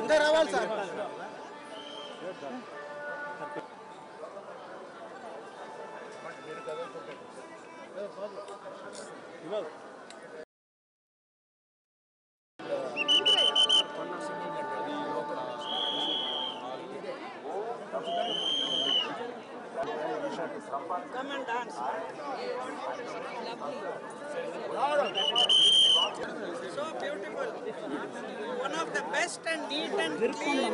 ఇంకా రావాలి sir Come and dance. So beautiful. One of the best and neat and clean.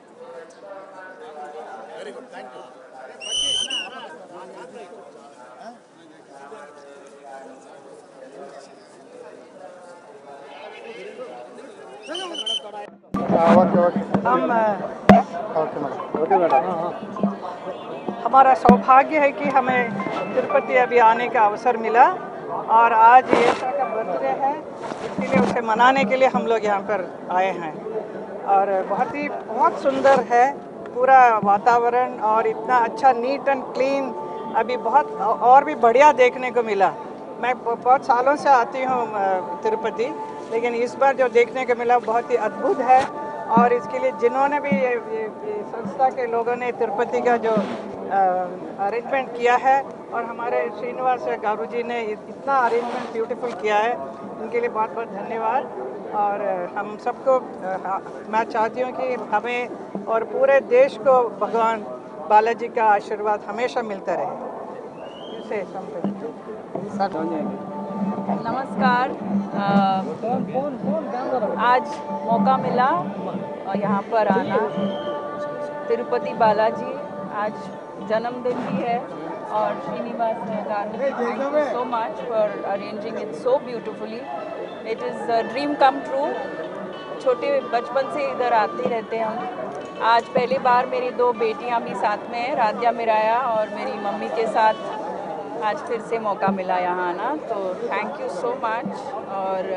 very good thank you हमारा सौभाग्य है कि हमें तिरुपति अभी आने का अवसर मिला और आज ये का बर्थडे है इसीलिए उसे मनाने के लिए हम लोग यहाँ पर आए हैं। और बहुत ही बहुत सुंदर है पूरा वातावरण और इतना अच्छा नीट एंड क्लीन। अभी बहुत और भी बढ़िया देखने को मिला। मैं बहुत सालों से आती हूँ तिरुपति लेकिन इस बार जो देखने को मिला बहुत ही अद्भुत है। और इसके लिए जिन्होंने भी ये, ये, ये संस्था के लोगों ने तिरुपति का जो अरेंजमेंट किया है और हमारे श्रीनिवास गारू जी ने इतना अरेंजमेंट ब्यूटीफुल किया है। उनके लिए बहुत बहुत धन्यवाद। और हम सबको हाँ, मैं चाहती हूँ कि हमें और पूरे देश को भगवान बालाजी का आशीर्वाद हमेशा मिलता रहे। नमस्कार। आज मौका मिला यहाँ पर आना। तिरुपति बालाजी आज जन्मदिन भी है। और Srinivas thank you so much for arranging it so beautifully it is dream come true छोटे बचपन से इधर आते रहते हैं हम। आज पहली बार मेरी दो बेटियाँ भी साथ में हैं, राध्या मिराया और मेरी मम्मी के साथ आज फिर से मौका मिला यहाँ आना। तो थैंक यू सो मच और